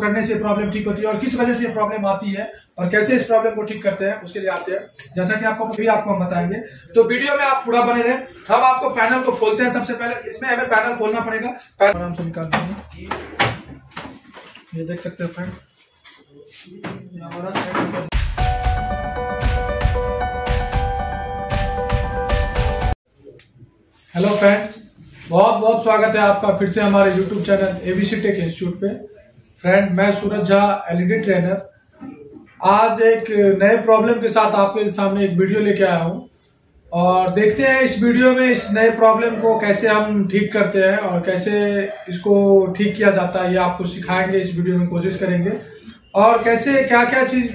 करने से प्रॉब्लम ठीक होती है और किस वजह से ये प्रॉब्लम आती है और कैसे इस प्रॉब्लम को ठीक करते हैं, उसके लिए आते हैं। जैसा कि आपको भी आपको हम बताएँगे। तो वीडियो में आप पूरा बने रहे। हम आपको पैनल को खोलते हैं सबसे पहले। इसमें हमें पैनल खोलना पड़ेगा। पैनल आराम से निकालते हैं। ये देख सकते हैं फ्रेंड हेलो फ्रेंड्स बहुत बहुत स्वागत है आपका फिर से हमारे YouTube channel ABC tech institute पे। फ्रेंड मैं सूरज झा एलईडी ट्रेनर आज एक नए प्रॉब्लम के साथ आपके सामने एक वीडियो लेके आया हूँ। और देखते हैं इस वीडियो में इस नए प्रॉब्लम को कैसे हम ठीक करते हैं और कैसे इसको ठीक किया जाता है, ये आपको सिखाएँगे, इस वीडियो में कोशिश करेंगे। और कैसे क्या क्या चीज़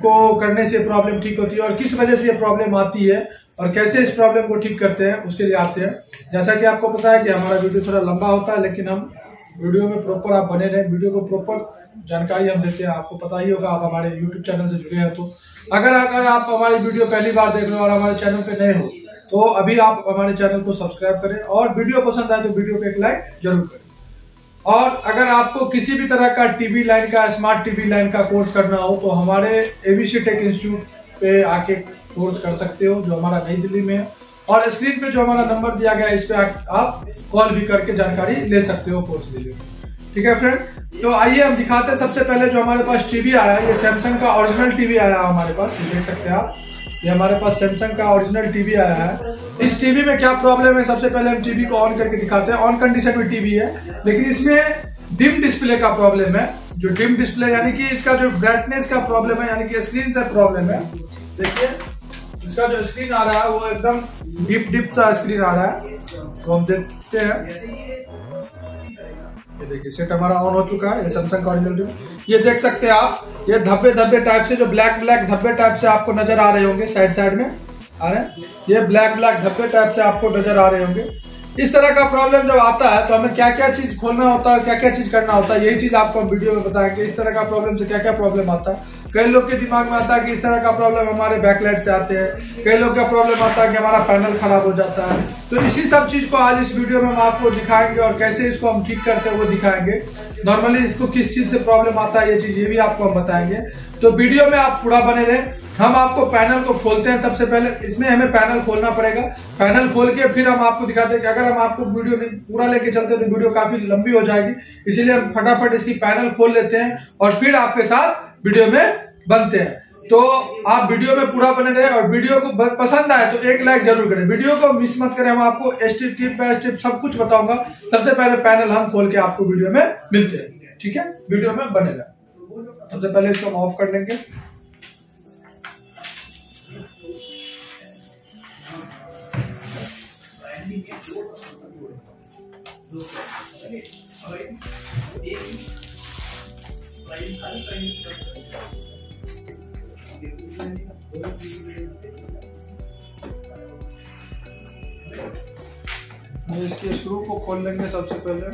को करने से प्रॉब्लम ठीक होती है और किस वजह से ये प्रॉब्लम आती है और कैसे इस प्रॉब्लम को ठीक करते हैं, उसके लिए आते हैं। जैसा कि आपको पता है कि हमारा वीडियो थोड़ा लंबा होता है, लेकिन हम वीडियो में प्रॉपर आप बने रहे, वीडियो को प्रॉपर जानकारी हम देते हैं, आपको पता ही होगा, आप हमारे यूट्यूब चैनल से जुड़े हैं तो। अगर अगर आप हमारी वीडियो पहली बार देख रहे हो और हमारे चैनल पे नए हो तो अभी आप हमारे चैनल को सब्सक्राइब करें और वीडियो पसंद आए तो वीडियो को एक लाइक ज़रूर करें। और अगर आपको किसी भी तरह का टीवी लाइन का स्मार्ट टीवी लाइन का कोर्स करना हो तो हमारे एबीसी टेक इंस्टीट्यूट पे आके कोर्स कर सकते हो, जो हमारा नई दिल्ली में है। और स्क्रीन पे जो हमारा नंबर दिया गया है, इस पे आप कॉल भी करके जानकारी ले सकते हो कोर्स के लिए। ठीक है फ्रेंड तो आइए, हम दिखाते हैं। सबसे पहले जो हमारे पास टीवी आया है, ये सैमसंग का ओरिजिनल टीवी आया है हमारे पास। देख सकते हैं आप। ये हमारे पास सैमसंग का ओरिजिनल टीवी आया है। इस टीवी में क्या प्रॉब्लम है? सबसे पहले हम टीवी को ऑन करके दिखाते हैं। ऑन कंडीशन में टीवी है, लेकिन इसमें डिम डिस्प्ले का प्रॉब्लम है। जो डिम डिस्प्ले यानी कि इसका जो ब्राइटनेस का प्रॉब्लम है, यानी कि स्क्रीन से प्रॉब्लम है। देखिए इसका जो स्क्रीन आ रहा है वो एकदम डिप डिप सा स्क्रीन आ रहा है। तो हम देखते हैं। ये देखिए सेट हमारा ऑन हो चुका है, ये सैमसंग का ओरिजिनल ये देख सकते हैं आप, ये धब्बे धब्बे टाइप से, जो ब्लैक ब्लैक धब्बे टाइप से आपको नज़र आ रहे होंगे साइड साइड में। आ रहे ये ब्लैक ब्लैक धब्बे टाइप से आपको नज़र आ रहे होंगे। इस तरह का प्रॉब्लम जब आता है तो हमें क्या क्या चीज़ खोलना होता है क्या क्या चीज़ करना होता है, यही चीज़ आपको वीडियो में बताएँगे। इस तरह का प्रॉब्लम से क्या क्या प्रॉब्लम आता है कई लोग के दिमाग में आता है कि इस तरह का प्रॉब्लम हमारे बैकलाइट से आते हैं। कई लोग का प्रॉब्लम आता है कि हमारा पैनल खराब हो जाता है। तो इसी सब चीज़ को आज इस वीडियो में हम आपको दिखाएँगे और कैसे इसको हम ठीक करते हैं वो दिखाएँगे। नॉर्मली इसको किस चीज़ से प्रॉब्लम आता है, ये चीज़ ये भी आपको हम बताएँगे। तो वीडियो में आप पूरा बने रहे। हम आपको पैनल को खोलते हैं सबसे पहले। इसमें हमें पैनल खोलना पड़ेगा। पैनल खोल के फिर हम आपको दिखाते हैं कि अगर हम आपको वीडियो पूरा लेके चलते हैं तो वीडियो काफ़ी लंबी हो जाएगी। इसीलिए हम फटाफट इसकी पैनल खोल लेते हैं और फिर आपके साथ वीडियो में बनते हैं। तो आप वीडियो में पूरा बने रहे और वीडियो को पसंद आए तो एक लाइक ज़रूर करें। वीडियो को मिस मत करें। हम आपको एस टिप बाय सब कुछ बताऊँगा। सबसे पहले पैनल हम खोल के आपको वीडियो में मिलते हैं। ठीक है? वीडियो में बने रहे। सबसे पहले इसको हम ऑफ़ कर लेंगे इसके स्क्रू को खोल लेंगे सबसे पहले।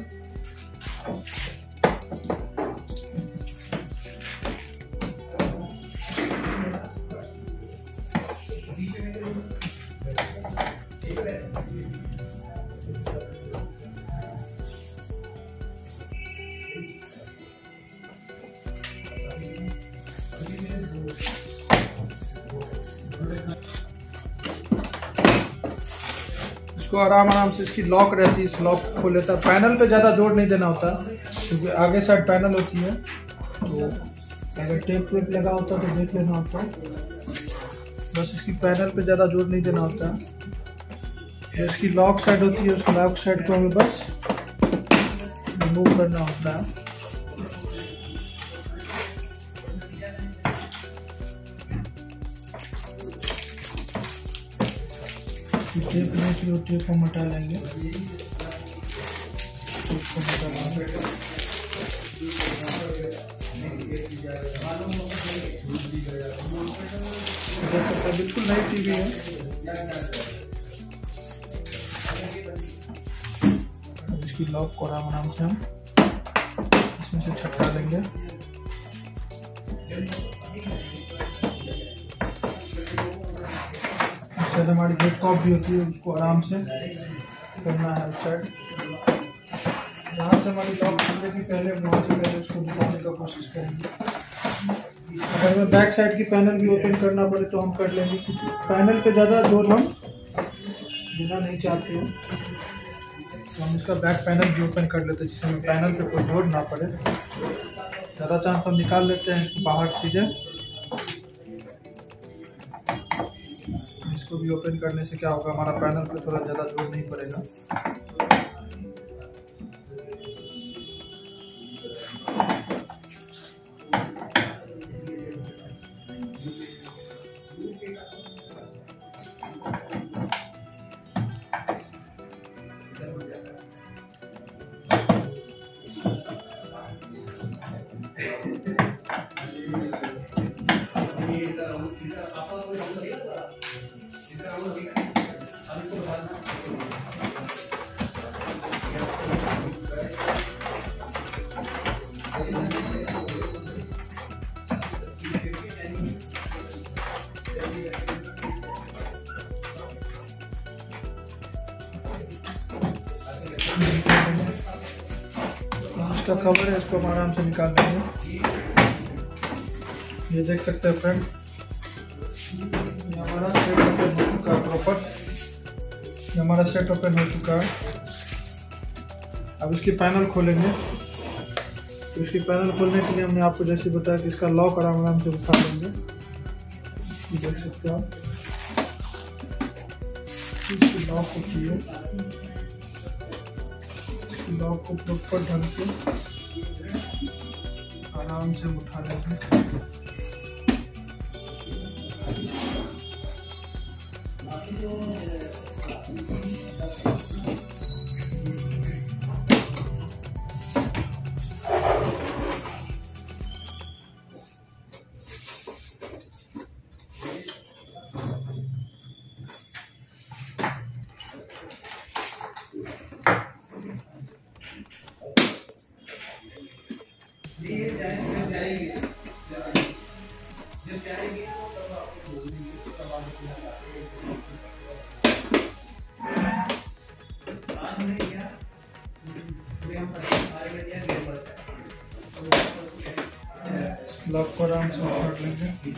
इसको आराम आराम से इसकी लॉक रहती है, इस लॉक को लेता है। पैनल पे ज़्यादा ज़ोर नहीं देना होता, क्योंकि आगे साइड पैनल होती है तो अगर टेप वेप लगा होता तो देख लेना होता। बस इसकी पैनल पे ज़्यादा ज़ोर नहीं देना होता। जो इसकी लॉक साइड होती है उस लॉक साइड को हमें बस रिमूव करना होता है। टेप नहीं चाहिए टेप को हटा लेंगे। टेप को हटा लेंगे बिल्कुल नई टीवी है। इसकी लॉक को आराम आराम से हम इसमें से छटका लेंगे साइड हमारी गेट कॉप भी होती है, उसको आराम से करना है उस साइड जहाँ से हमारी लॉक खुलेगी पहले, वहाँ से पहले उसको निकालने का कोशिश करेंगे। अगर हमें बैक साइड की पैनल भी ओपन करना पड़े तो हम कर लेंगे, क्योंकि पैनल पे ज़्यादा ज़ोर हम देना नहीं चाहते हैं। तो हम इसका बैक पैनल भी ओपन कर लेते हैं, जिससे हमें पैनल पे कोई ज़ोर ना पड़े। ज़्यादा चांस हम निकाल लेते हैं बाहर सीधे। इसको भी ओपन करने से क्या होगा? हमारा पैनल पर थोड़ा ज़्यादा ज़ोर नहीं पड़ेगा। इसका कवर है, इसको हम आराम से निकाल देंगे ये देख सकते हैं फ्रेंड ये हमारा सेट ओपन हो चुका है प्रॉपर ये हमारा सेट ओपन हो चुका है। अब इसकी पैनल खोलेंगे। तो इसकी पैनल खोलने के लिए हमने आपको जैसे बताया कि इसका लॉक आराम आराम से उठा लेंगे। देख सकते हैं आप। है लॉक को प्रॉपर ढंग से आराम से उठा लेंगे लॉक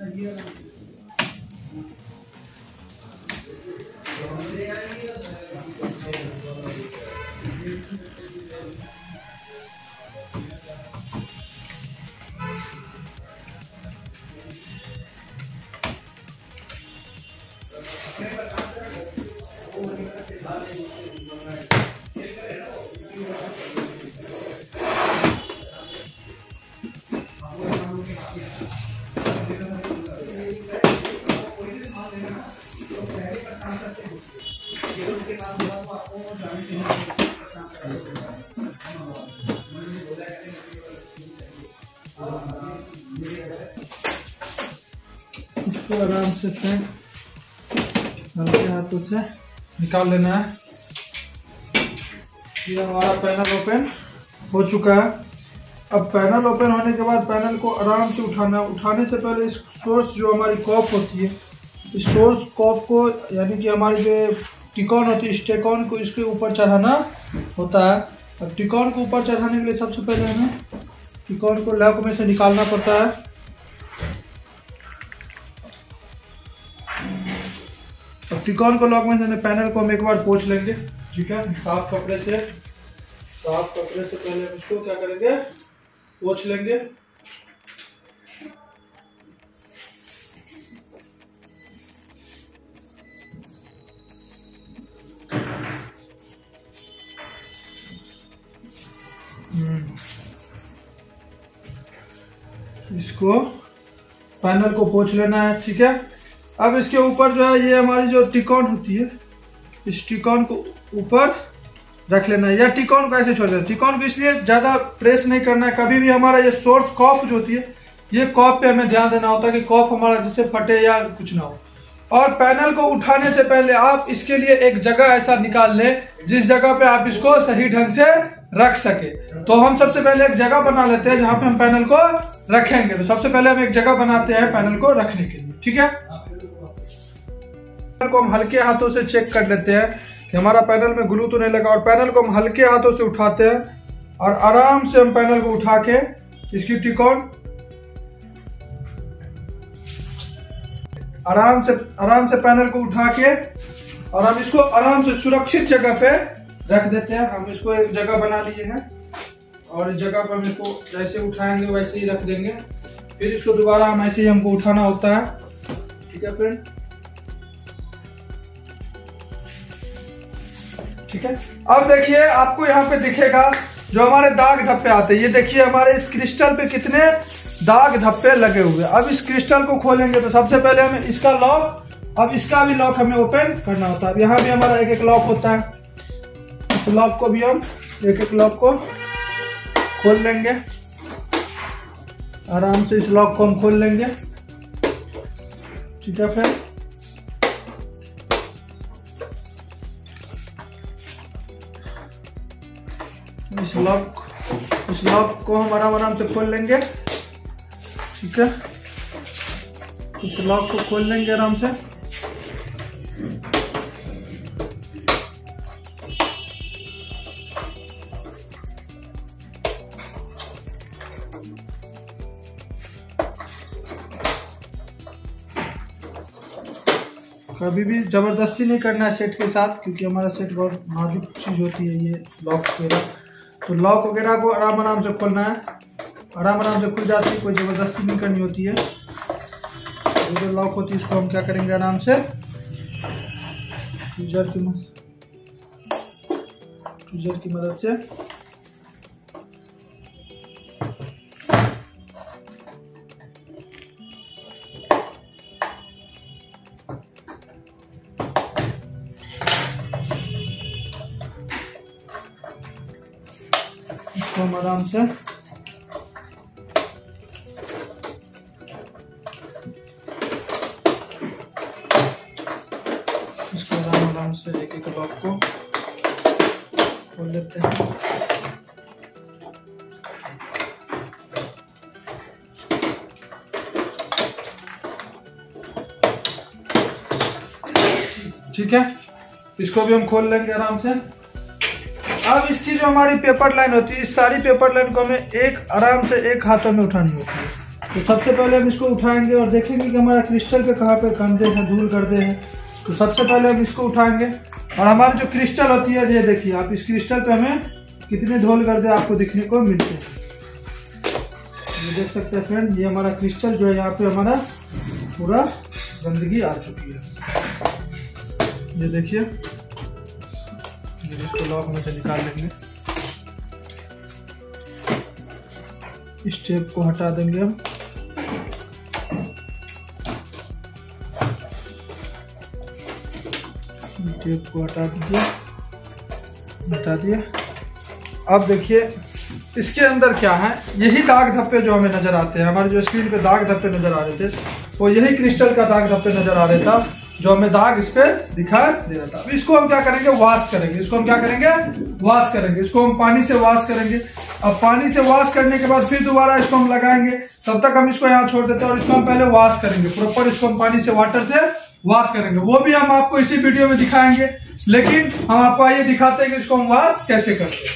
लेंगे इसको आराम से फ्रेंड, हल्के हाथों से निकाल लेना है। ये हमारा पैनल ओपन हो चुका है। अब पैनल ओपन होने के बाद पैनल को आराम से उठाना उठाने से पहले इस सोर्स जो हमारी कॉप होती है, इस सोर्स कॉफ को, यानी कि हमारी जो टिकॉन होती है स्टेकॉन को इसके ऊपर चढ़ाना होता है। अब टिकॉन को ऊपर चढ़ाने के लिए सबसे पहले हमें टिकॉन को लॉक में से निकालना पड़ता है। टिकॉन को लॉक में से पैनल को हम एक बार पोछ लेंगे। ठीक है? साफ़ कपड़े से साफ़ कपड़े से पहले हम इसको क्या करेंगे? पोछ लेंगे। हम्म। इसको पैनल को पोछ लेना है ठीक है? अब इसके ऊपर जो है, ये हमारी जो टिकॉन होती है, इस टिकॉन को ऊपर रख लेना है। या टिकॉन को ऐसे छोड़ देना टिकॉन को इसलिए ज़्यादा प्रेस नहीं करना है। कभी भी हमारा ये सोर्स कॉफ जो होती है, ये कॉफ पे हमें ध्यान देना होता है कि कॉफ हमारा जिससे फटे या कुछ ना हो। और पैनल को उठाने से पहले आप इसके लिए एक जगह ऐसा निकाल लें, जिस जगह पे आप इसको सही ढंग से रख सके। तो हम सबसे पहले एक जगह बना लेते हैं जहाँ पे हम पैनल को रखेंगे। तो सबसे पहले हम एक जगह बनाते हैं पैनल को रखने के लिए। ठीक है? को हम हल्के हाथों से चेक कर लेते हैं कि हमारा पैनल में ग्लू तो नहीं लगा और पैनल को हम हल्के हाथों से उठाते हैं और आराम से हम पैनल को उठा के इसकी टिकॉन आराम से आराम से पैनल को उठा के और हम इसको आराम से सुरक्षित जगह पे रख देते हैं। हम इसको एक जगह बना लिए हैं और इस जगह पर हम इसको जैसे उठाएँगे वैसे ही रख देंगे। फिर इसको दोबारा हम ऐसे ही हमको उठाना होता है। ठीक है फ्रेंड ठीक है? अब देखिए, आपको यहाँ पे दिखेगा जो हमारे दाग धब्बे आते हैं। ये देखिए, हमारे इस क्रिस्टल पे कितने दाग धब्बे लगे हुए अब इस क्रिस्टल को खोलेंगे तो सबसे पहले हमें इसका लॉक अब इसका भी लॉक हमें ओपन करना होता है। यहाँ भी हमारा एक एक लॉक होता है। इस लॉक को भी हम एक एक लॉक को खोल लेंगे। आराम से इस लॉक को हम खोल लेंगे। ठीक है फ्रेंड इस लॉक इस लॉक को हम आराम आराम से खोल लेंगे। ठीक है? इस लॉक को खोल लेंगे आराम से। कभी भी ज़बरदस्ती नहीं करना है सेट के साथ, क्योंकि हमारा सेट बहुत नाजुक चीज़ होती है ये लॉक वगैरह। तो लॉक वगैरह को आराम आराम से खोलना है। आराम आराम से खुल जाती है, कोई ज़बरदस्ती नहीं करनी होती है। जो तो लॉक होती है, उसको हम क्या करेंगे आराम से? ट्यूजर की ट्यूजर की मदद से इसको हम आराम से इसको आराम आराम से एक एक लॉक को खोल लेते हैं। ठीक है? इसको भी हम खोल लेंगे आराम से। अब इसकी जो हमारी पेपर लाइन होती है, इस सारी पेपर लाइन को हमें एक आराम से एक हाथों में उठानी होती है। तो सबसे पहले हम इसको उठाएँगे और देखेंगे कि हमारा क्रिस्टल पे कहाँ पे कंधे हैं, धूल करते हैं। तो सबसे पहले हम इसको उठाएँगे। और हमारी जो क्रिस्टल होती है, ये देखिए, आप इस क्रिस्टल पे हमें कितने ढोल करते आपको दिखने को मिलते हैं। ये देख सकते हैं फ्रेंड ये हमारा क्रिस्टल जो है, यहाँ पे हमारा पूरा गंदगी आ चुकी है। ये देखिए। इसको लॉक में से निकाल लेंगे। इस टेप को हटा देंगे हम। टेप को हटा दीजिए। हटा दिए। अब देखिए, इसके अंदर क्या है? यही दाग धब्बे जो हमें नज़र आते हैं, हमारे जो स्क्रीन पे दाग धब्बे नज़र आ रहे थे, वो यही क्रिस्टल का दाग धब्बे नज़र आ रहे था। जो हमें दाग इस पे दिखाई दे रहा था। अब इसको हम क्या करेंगे? वॉश करेंगे। इसको हम क्या करेंगे? वॉश करेंगे। इसको हम पानी से वॉश करेंगे। अब पानी से वॉश करने के बाद फिर दोबारा इसको हम लगाएँगे। तब तक हम इसको यहाँ छोड़ देते हैं और इसको हम पहले वॉश करेंगे। प्रॉपर इसको हम पानी से वाटर से वॉश करेंगे। वो भी हम आपको इसी वीडियो में दिखाएँगे। लेकिन हम आपको आइए दिखाते हैं कि इसको हम वॉश कैसे करते हैं।